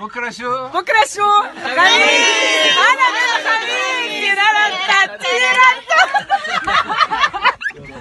僕らしゅ僕らしょい